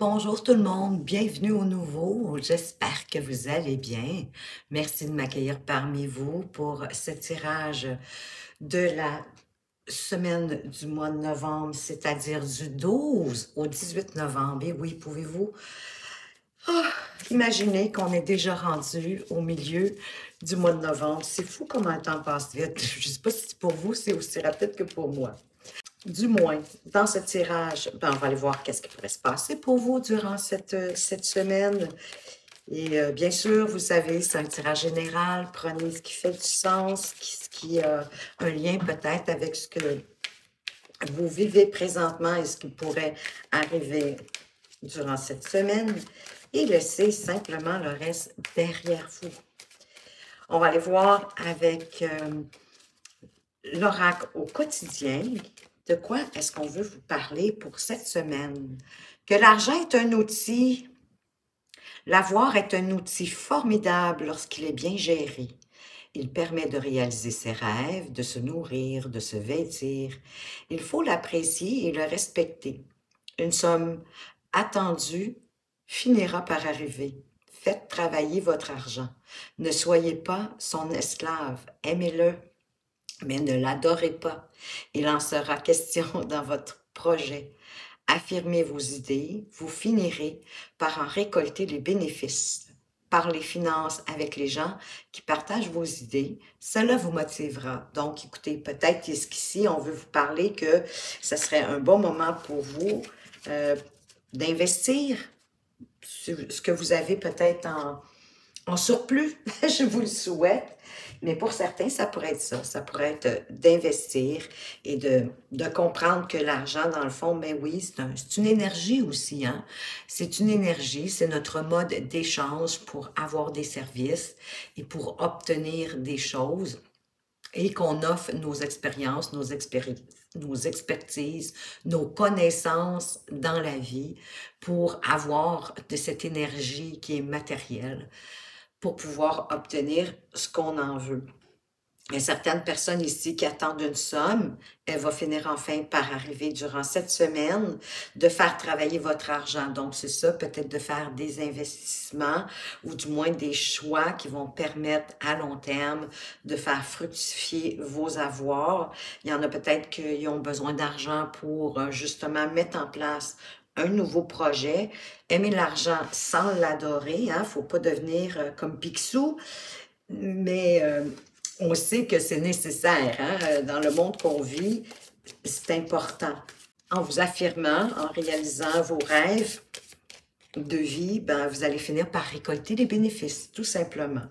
Bonjour tout le monde, bienvenue au nouveau. J'espère que vous allez bien. Merci de m'accueillir parmi vous pour ce tirage de la semaine du mois de novembre, c'est-à-dire du 12 au 18 novembre. Et oui, pouvez-vous ah, imaginer qu'on est déjà rendu au milieu du mois de novembre? C'est fou comment le temps passe vite. Je ne sais pas si pour vous, c'est aussi rapide que pour moi du moins, dans ce tirage, ben, on va aller voir qu'est-ce qui pourrait se passer pour vous durant cette, euh, cette semaine. Et euh, bien sûr, vous savez, c'est un tirage général. Prenez ce qui fait du sens, ce qui a un lien peut-être avec ce que vous vivez présentement et ce qui pourrait arriver durant cette semaine. Et laissez simplement le reste derrière vous. On va aller voir avec euh, l'oracle au quotidien de quoi est-ce qu'on veut vous parler pour cette semaine? Que l'argent est un outil, l'avoir est un outil formidable lorsqu'il est bien géré. Il permet de réaliser ses rêves, de se nourrir, de se vêtir. Il faut l'apprécier et le respecter. Une somme attendue finira par arriver. Faites travailler votre argent. Ne soyez pas son esclave. Aimez-le, mais ne l'adorez pas. Il en sera question dans votre projet. Affirmez vos idées, vous finirez par en récolter les bénéfices. Par les finances avec les gens qui partagent vos idées, cela vous motivera. Donc, écoutez, peut-être qu'ici, on veut vous parler que ce serait un bon moment pour vous euh, d'investir ce que vous avez peut-être en, en surplus, je vous le souhaite. Mais pour certains, ça pourrait être ça. Ça pourrait être euh, d'investir et de, de, comprendre que l'argent, dans le fond, ben oui, c'est un, une énergie aussi. Hein? C'est une énergie, c'est notre mode d'échange pour avoir des services et pour obtenir des choses et qu'on offre nos expériences, nos expériences nos expertises, nos connaissances dans la vie pour avoir de cette énergie qui est matérielle pour pouvoir obtenir ce qu'on en veut. Il y a certaines personnes ici qui attendent une somme. Elle va finir enfin par arriver durant cette semaine de faire travailler votre argent. Donc, c'est ça, peut-être de faire des investissements ou du moins des choix qui vont permettre à long terme de faire fructifier vos avoirs. Il y en a peut-être qui ont besoin d'argent pour euh, justement mettre en place un nouveau projet. Aimer l'argent sans l'adorer, hein, faut pas devenir euh, comme Picsou, mais euh, on sait que c'est nécessaire hein, euh, dans le monde qu'on vit, c'est important. En vous affirmant, en réalisant vos rêves de vie, ben, vous allez finir par récolter des bénéfices, tout simplement.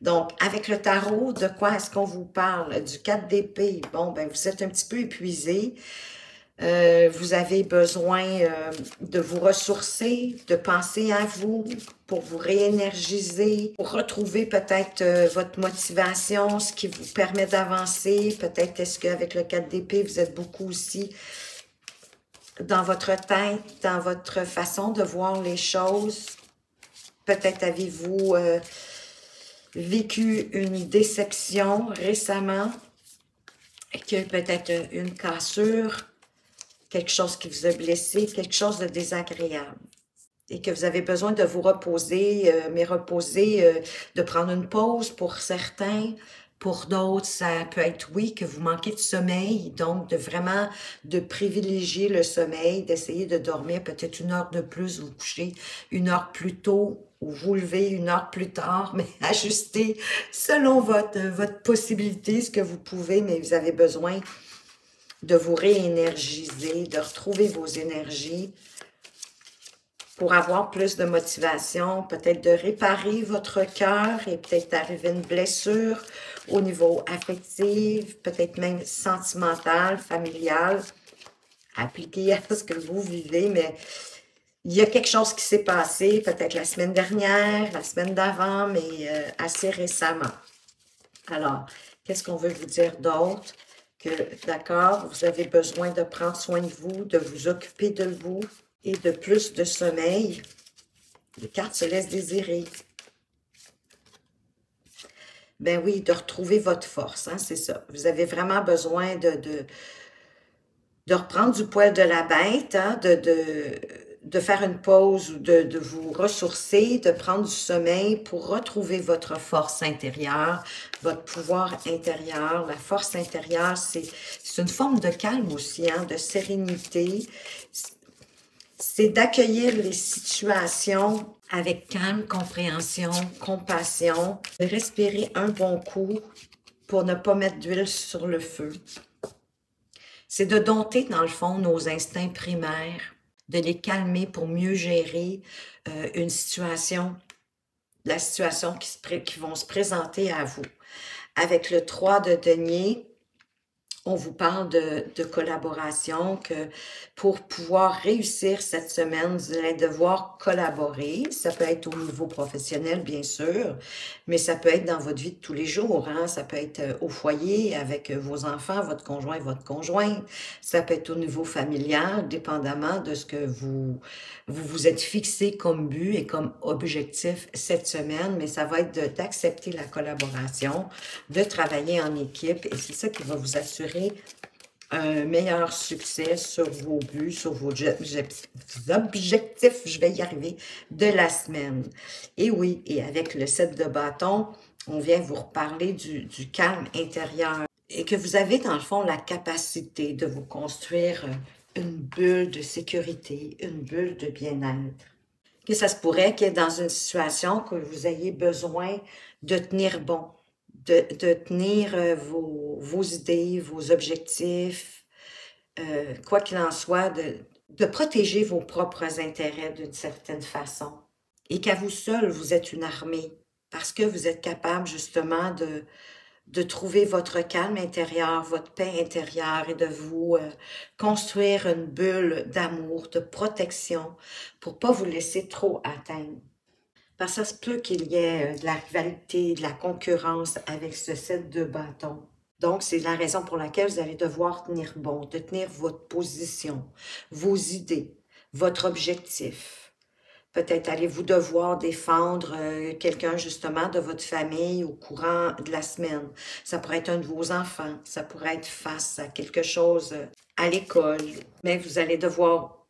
Donc, avec le tarot, de quoi est-ce qu'on vous parle? Du 4 d'épée. Bon, ben, vous êtes un petit peu épuisé. Euh, vous avez besoin euh, de vous ressourcer, de penser à vous pour vous réénergiser, pour retrouver peut-être euh, votre motivation, ce qui vous permet d'avancer. Peut-être est-ce qu'avec le 4 d'épée, vous êtes beaucoup aussi dans votre tête, dans votre façon de voir les choses. Peut-être avez-vous vécu une déception récemment, que peut-être une cassure quelque chose qui vous a blessé, quelque chose de désagréable et que vous avez besoin de vous reposer, euh, mais reposer, euh, de prendre une pause pour certains. Pour d'autres, ça peut être oui, que vous manquez de sommeil, donc de vraiment de privilégier le sommeil, d'essayer de dormir peut-être une heure de plus, vous coucher une heure plus tôt ou vous lever une heure plus tard, mais ajuster selon votre, votre possibilité, ce que vous pouvez, mais vous avez besoin de vous réénergiser, de retrouver vos énergies pour avoir plus de motivation, peut-être de réparer votre cœur et peut-être arriver une blessure au niveau affectif, peut-être même sentimental, familial, appliqué à ce que vous vivez, mais il y a quelque chose qui s'est passé, peut-être la semaine dernière, la semaine d'avant, mais euh, assez récemment. Alors, qu'est-ce qu'on veut vous dire d'autre? Que, d'accord, vous avez besoin de prendre soin de vous, de vous occuper de vous et de plus de sommeil. Les cartes se laissent désirer. Ben oui, de retrouver votre force, hein, c'est ça. Vous avez vraiment besoin de, de, de, reprendre du poil de la bête, hein, de, de, de faire une pause ou de, de, vous ressourcer, de prendre du sommeil pour retrouver votre force intérieure, votre pouvoir intérieur. La force intérieure, c'est une forme de calme aussi, hein, de sérénité. C'est d'accueillir les situations avec calme, compréhension, compassion, de respirer un bon coup pour ne pas mettre d'huile sur le feu. C'est de dompter, dans le fond, nos instincts primaires de les calmer pour mieux gérer euh, une situation, la situation qui, se qui vont se présenter à vous. Avec le 3 de denier, on vous parle de, de, collaboration, que pour pouvoir réussir cette semaine, vous allez devoir collaborer. Ça peut être au niveau professionnel, bien sûr, mais ça peut être dans votre vie de tous les jours. Hein? Ça peut être euh, au foyer avec euh, vos enfants, votre conjoint, votre conjointe. Ça peut être au niveau familial, dépendamment de ce que vous vous, vous êtes fixé comme but et comme objectif cette semaine, mais ça va être d'accepter la collaboration, de travailler en équipe et c'est ça qui va vous assurer un meilleur succès sur vos buts, sur vos objectifs, je vais y arriver, de la semaine. Et oui, et avec le set de bâton, on vient vous reparler du, du calme intérieur et que vous avez dans le fond la capacité de vous construire une bulle de sécurité, une bulle de bien-être. Que ça se pourrait que dans une situation que vous ayez besoin de tenir bon, de, tenir euh, vos, vos, idées, vos objectifs, euh, quoi qu'il en soit, de, de protéger vos propres intérêts d'une certaine façon. Et qu'à vous seul, vous êtes une armée, parce que vous êtes capable justement de, de trouver votre calme intérieur, votre paix intérieure et de vous euh, construire une bulle d'amour, de protection pour pas vous laisser trop atteindre. Parce que ça se peut qu'il y ait euh, de la rivalité, de la concurrence avec ce set de bâtons. Donc, c'est la raison pour laquelle vous allez devoir tenir bon, de tenir votre position, vos idées, votre objectif. Peut-être allez-vous devoir défendre euh, quelqu'un justement de votre famille au courant de la semaine. Ça pourrait être un de vos enfants, ça pourrait être face à quelque chose euh, à l'école, mais vous allez devoir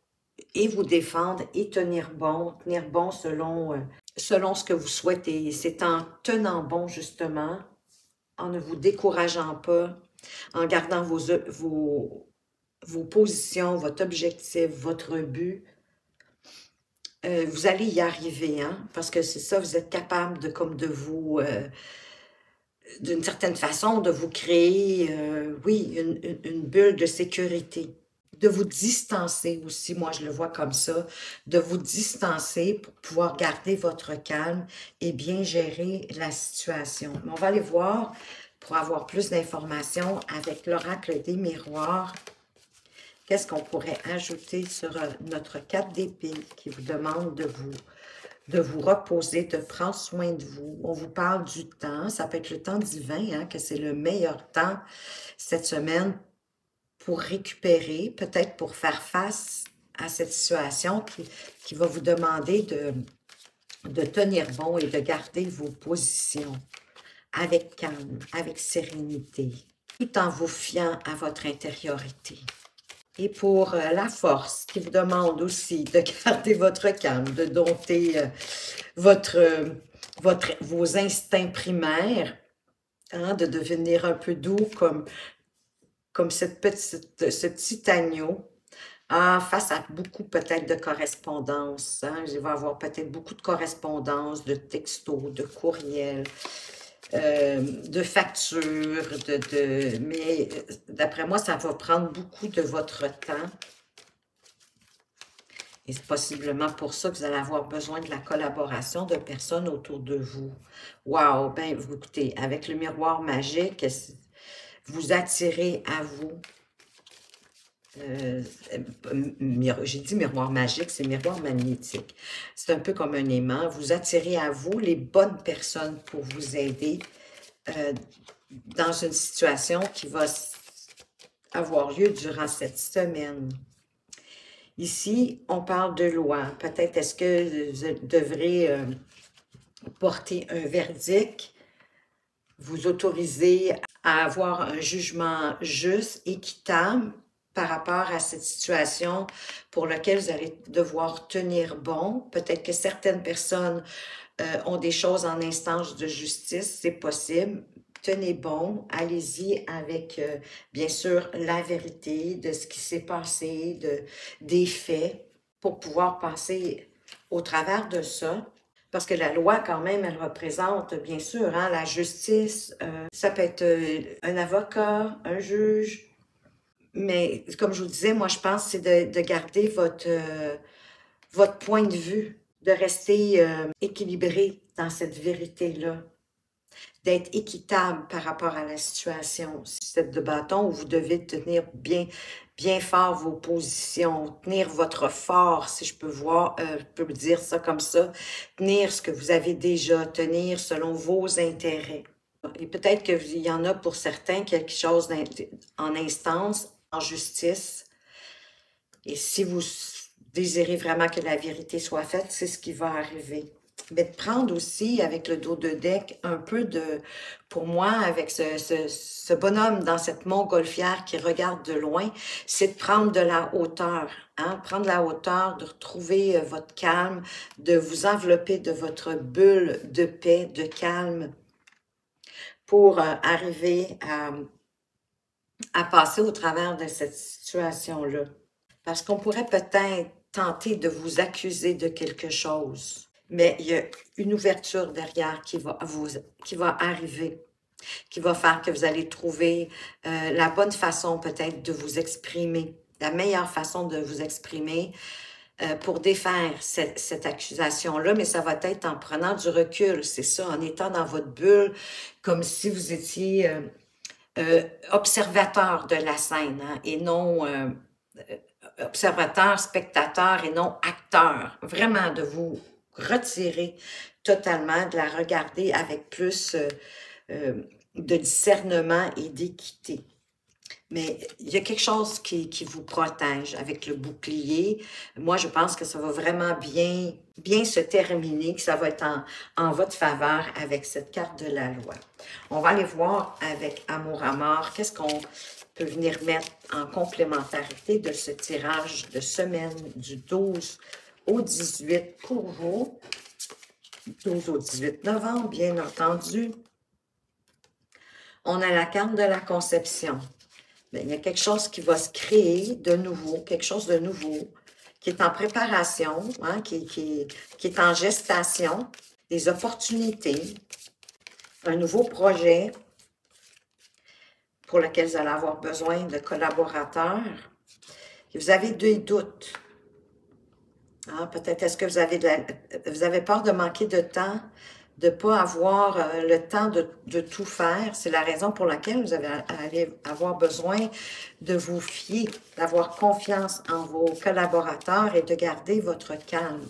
et vous défendre et tenir bon, tenir bon selon selon ce que vous souhaitez. C'est en tenant bon, justement, en ne vous décourageant pas, en gardant vos, vos, vos positions, votre objectif, votre but, euh, vous allez y arriver, hein? parce que c'est ça, vous êtes capable de, comme de vous, euh, d'une certaine façon, de vous créer, euh, oui, une, une, bulle de sécurité de vous distancer aussi, moi je le vois comme ça, de vous distancer pour pouvoir garder votre calme et bien gérer la situation. on va aller voir pour avoir plus d'informations avec l'oracle des miroirs. Qu'est-ce qu'on pourrait ajouter sur euh, notre carte d'épée qui vous demande de vous de vous reposer, de prendre soin de vous? On vous parle du temps, ça peut être le temps divin, hein, que c'est le meilleur temps cette semaine pour récupérer, peut-être pour faire face à cette situation qui, qui va vous demander de, de tenir bon et de garder vos positions avec calme, avec sérénité, tout en vous fiant à votre intériorité. Et pour euh, la force, qui vous demande aussi de garder votre calme, de dompter euh, votre, euh, votre, vos instincts primaires, hein, de devenir un peu doux comme comme ce petit agneau, face à beaucoup peut-être de correspondance. Hein. Je vais avoir peut-être beaucoup de correspondance, de textos, de courriels, euh, de factures, de, de... mais euh, d'après moi, ça va prendre beaucoup de votre temps. Et c'est possiblement pour ça que vous allez avoir besoin de la collaboration de personnes autour de vous. Wow! Ben, écoutez, avec le miroir magique, vous attirez à vous. Euh, j'ai dit miroir magique, c'est miroir magnétique. C'est un peu comme un aimant. Vous attirez à vous les bonnes personnes pour vous aider euh, dans une situation qui va avoir lieu durant cette semaine. Ici, on parle de loi. Peut-être est-ce que vous devrez euh, porter un verdict, vous autoriser à avoir un jugement juste, équitable par rapport à cette situation pour laquelle vous allez devoir tenir bon. Peut-être que certaines personnes euh, ont des choses en instance de justice, c'est possible. Tenez bon, allez-y avec, euh, bien sûr, la vérité de ce qui s'est passé, de, des faits, pour pouvoir passer au travers de ça. Parce que la loi, quand même, elle représente, bien sûr, hein, la justice. Euh, ça peut être un avocat, un juge, mais comme je vous disais, moi, je pense c'est de, de, garder votre, euh, votre point de vue, de rester euh, équilibré dans cette vérité-là, d'être équitable par rapport à la situation. Si c'est de bâton où vous devez tenir bien, bien fort vos positions, tenir votre fort, si je peux voir, euh, je peux dire ça comme ça, tenir ce que vous avez déjà, tenir selon vos intérêts. Et peut-être qu'il y en a pour certains quelque chose en instance en justice. Et si vous désirez vraiment que la vérité soit faite, c'est ce qui va arriver. Mais de prendre aussi avec le dos de deck un peu de, pour moi, avec ce, bonhomme dans cette montgolfière qui regarde de loin, c'est de prendre de la hauteur. Hein? Prendre la hauteur, de retrouver euh, votre calme, de vous envelopper de votre bulle de paix, de calme, pour euh, arriver à à passer au travers de cette situation-là. Parce qu'on pourrait peut-être tenter de vous accuser de quelque chose, mais il y a une ouverture derrière qui va, vous, qui va arriver, qui va faire que vous allez trouver euh, la bonne façon peut-être de vous exprimer, la meilleure façon de vous exprimer euh, pour défaire cette, accusation-là, mais ça va être en prenant du recul, c'est ça, en étant dans votre bulle, comme si vous étiez... Euh, observateur de la scène hein, et non observateur, spectateur et non acteur. Vraiment de vous retirer totalement, de la regarder avec plus de discernement et d'équité. Mais il y a quelque chose qui, qui, vous protège avec le bouclier. Moi, je pense que ça va vraiment bien, bien se terminer, que ça va être en, en votre faveur avec cette carte de la loi. On va aller voir avec Amour à mort, qu'est-ce qu'on peut venir mettre en complémentarité de ce tirage de semaine du 12 au 18 pour vous. 12 au 18 novembre, bien entendu. On a la carte de la conception. Ben, il y a quelque chose qui va se créer de nouveau, quelque chose de nouveau, qui est en préparation, hein, qui, qui, qui est en gestation, des opportunités, un nouveau projet pour lequel vous allez avoir besoin de collaborateurs. vous avez des doutes. Hein, peut-être est-ce que vous avez, vous avez peur de manquer de temps de ne pas avoir euh, le temps de, de tout faire? C'est la raison pour laquelle vous allez avoir besoin de vous fier, d'avoir confiance en vos collaborateurs et de garder votre calme,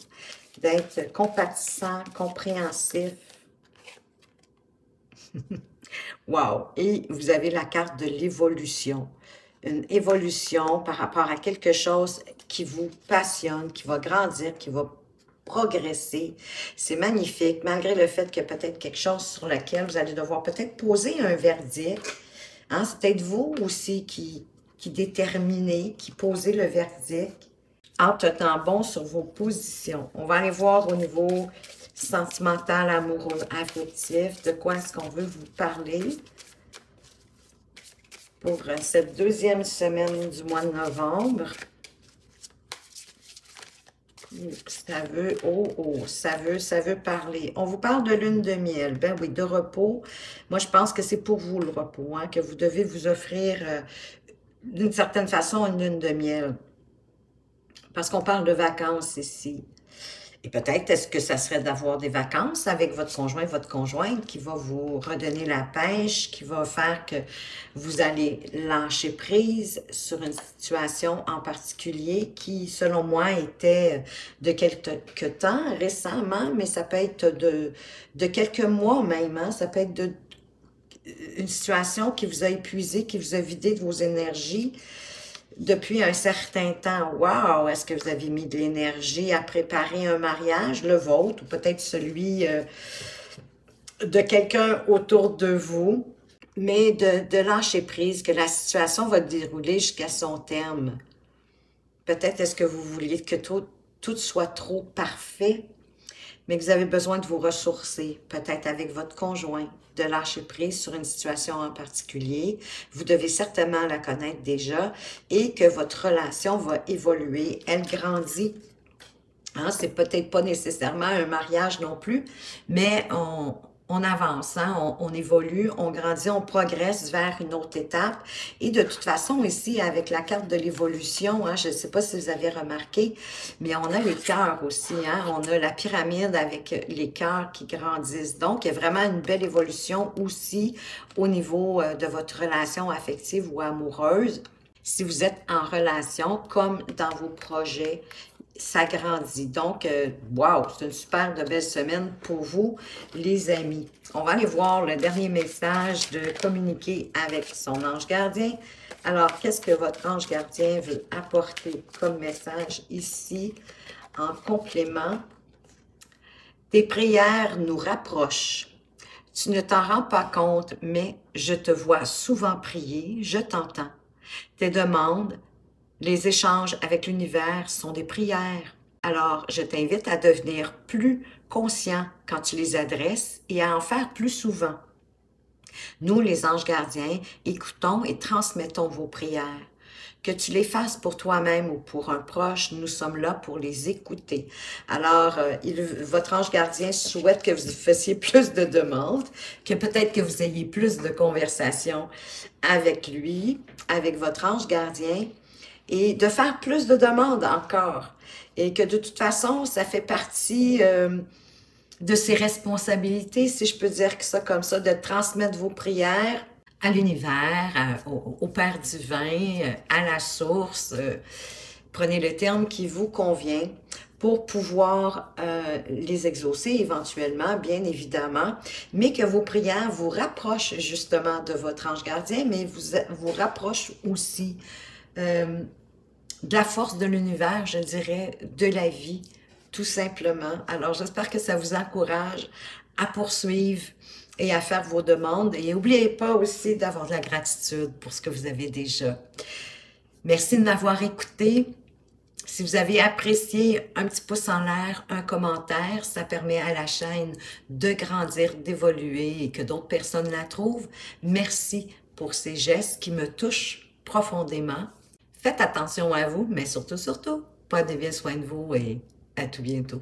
d'être compatissant, compréhensif. wow! Et vous avez la carte de l'évolution. Une évolution par rapport à quelque chose qui vous passionne, qui va grandir, qui va progresser. C'est magnifique, malgré le fait a peut-être quelque chose sur lequel vous allez devoir peut-être poser un verdict. Hein? C'est peut-être vous aussi qui, qui déterminez, qui posez le verdict en tenant bon sur vos positions. On va aller voir au niveau sentimental, amoureux, affectif, de quoi est-ce qu'on veut vous parler pour cette deuxième semaine du mois de novembre. Ça veut, oh, oh, ça veut, ça veut parler. On vous parle de lune de miel. Ben oui, de repos. Moi, je pense que c'est pour vous le repos, hein, que vous devez vous offrir euh, d'une certaine façon une lune de miel. Parce qu'on parle de vacances ici. Et peut-être, est-ce que ça serait d'avoir des vacances avec votre conjoint, votre conjointe qui va vous redonner la pêche, qui va faire que vous allez lâcher prise sur une situation en particulier qui, selon moi, était de quelques temps récemment, mais ça peut être de, de quelques mois même, hein? ça peut être une situation qui vous a épuisé, qui vous a vidé de vos énergies, depuis un certain temps, wow, est-ce que vous avez mis de l'énergie à préparer un mariage, le vôtre, ou peut-être celui euh, de quelqu'un autour de vous, mais de, de lâcher prise, que la situation va dérouler jusqu'à son terme. Peut-être est-ce que vous vouliez que tout, tout soit trop parfait, mais que vous avez besoin de vous ressourcer, peut-être avec votre conjoint, de lâcher prise sur une situation en particulier. Vous devez certainement la connaître déjà et que votre relation va évoluer, elle grandit. Hein, c'est peut-être pas nécessairement un mariage non plus, mais on, on avance, on, évolue, on grandit, on progresse vers une autre étape. Et de toute façon, ici, avec la carte de l'évolution, hein, je ne sais pas si vous avez remarqué, mais on a les cœurs aussi. Hein, on a la pyramide avec les cœurs qui grandissent. Donc, il y a vraiment une belle évolution aussi au niveau euh, de votre relation affective ou amoureuse si vous êtes en relation comme dans vos projets s'agrandit. Donc, euh, wow, c'est une super de belle semaine pour vous, les amis. On va aller voir le dernier message de communiquer avec son ange gardien. Alors, qu'est-ce que votre ange gardien veut apporter comme message ici? En complément? Tes prières nous rapprochent. Tu ne t'en rends pas compte, mais je te vois souvent prier, je t'entends. Tes demandes les échanges avec l'univers sont des prières. Alors, je t'invite à devenir plus conscient quand tu les adresses et à en faire plus souvent. Nous, les anges gardiens, écoutons et transmettons vos prières. Que tu les fasses pour toi-même ou pour un proche, nous sommes là pour les écouter. Alors, euh, votre ange gardien souhaite que vous fassiez plus de demandes, que peut-être que vous ayez plus de conversations avec lui, avec votre ange gardien, et de faire plus de demandes encore. Et que de toute façon, ça fait partie euh, de ses responsabilités, si je peux dire que ça comme ça, de transmettre vos prières à l'univers, au, Père divin, euh, à la source. Euh, prenez le terme qui vous convient pour pouvoir les exaucer éventuellement, bien évidemment, mais que vos prières vous rapprochent justement de votre ange gardien, mais vous, vous rapprochent aussi de la force de l'univers, je dirais, de la vie, tout simplement. Alors, j'espère que ça vous encourage à poursuivre et à faire vos demandes. Et n'oubliez pas aussi d'avoir de la gratitude pour ce que vous avez déjà. Merci de m'avoir écouté. Si vous avez apprécié, un petit pouce en l'air, un commentaire, ça permet à la chaîne de grandir, d'évoluer et que d'autres personnes la trouvent. Merci pour ces gestes qui me touchent profondément. Faites attention à vous, mais surtout, surtout, prenez bien soin de vous et à tout bientôt.